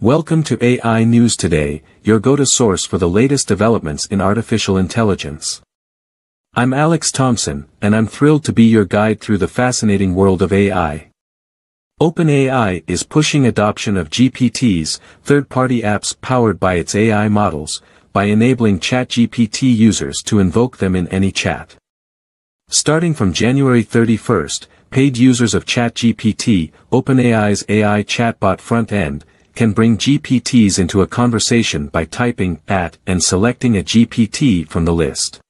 Welcome to AI News Today, your go-to source for the latest developments in artificial intelligence. I'm Alex Thompson, and I'm thrilled to be your guide through the fascinating world of AI. OpenAI is pushing adoption of GPTs, third-party apps powered by its AI models, by enabling ChatGPT users to invoke them in any chat. Starting from January 31st, paid users of ChatGPT, OpenAI's AI chatbot front-end, can bring GPTs into a conversation by typing at and selecting a GPT from the list.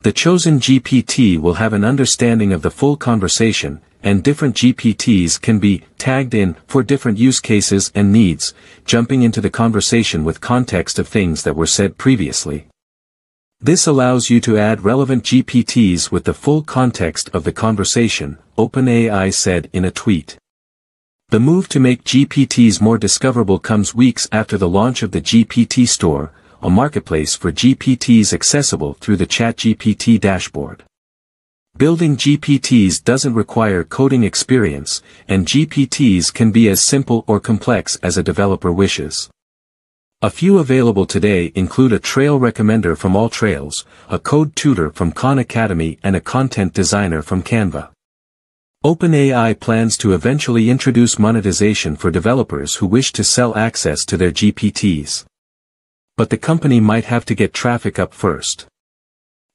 The chosen GPT will have an understanding of the full conversation, and different GPTs can be tagged in for different use cases and needs, jumping into the conversation with context of things that were said previously. This allows you to add relevant GPTs with the full context of the conversation, OpenAI said in a tweet. The move to make GPTs more discoverable comes weeks after the launch of the GPT Store, a marketplace for GPTs accessible through the ChatGPT dashboard. Building GPTs doesn't require coding experience, and GPTs can be as simple or complex as a developer wishes. A few available today include a trail recommender from AllTrails, a code tutor from Khan Academy and a content designer from Canva. OpenAI plans to eventually introduce monetization for developers who wish to sell access to their GPTs. But the company might have to get traffic up first.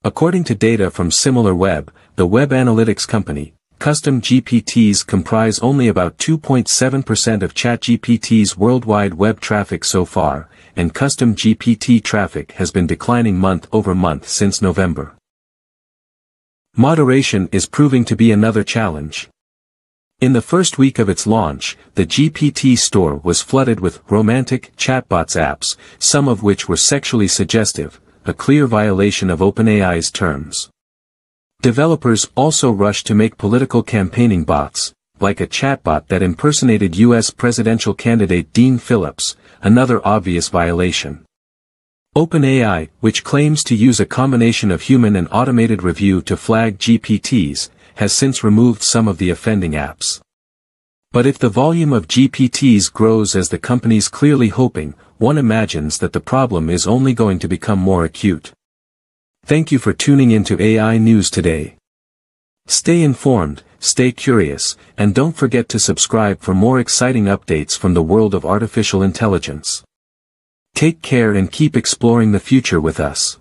According to data from SimilarWeb, the web analytics company, custom GPTs comprise only about 2.7% of ChatGPT's worldwide web traffic so far, and custom GPT traffic has been declining month over month since November. Moderation is proving to be another challenge. In the first week of its launch, the GPT store was flooded with romantic chatbots apps, some of which were sexually suggestive, a clear violation of OpenAI's terms. Developers also rushed to make political campaigning bots, like a chatbot that impersonated U.S. presidential candidate Dean Phillips, another obvious violation. OpenAI, which claims to use a combination of human and automated review to flag GPTs, has since removed some of the offending apps. But if the volume of GPTs grows as the company's clearly hoping, one imagines that the problem is only going to become more acute. Thank you for tuning into AI News today. Stay informed, stay curious, and don't forget to subscribe for more exciting updates from the world of artificial intelligence. Take care and keep exploring the future with us.